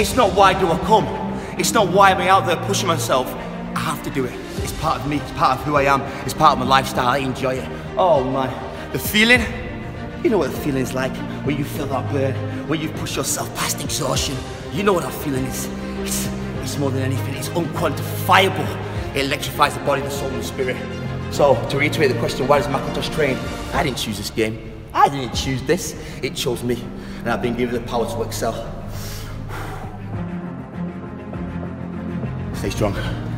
It's not why do I come. It's not why am I out there pushing myself. I have to do it. It's part of me. It's part of who I am. It's part of my lifestyle. I enjoy it. Oh man, the feeling. You know what the feeling is like when you feel that burn, when you push yourself past exhaustion. You know what that feeling is. It's, it's more than anything. It's unquantifiable. It electrifies the body, the soul, and the spirit. So, to reiterate the question, why does McIntosh train? I didn't choose this game. I didn't choose this. It chose me. And I've been given the power to excel. Stay strong.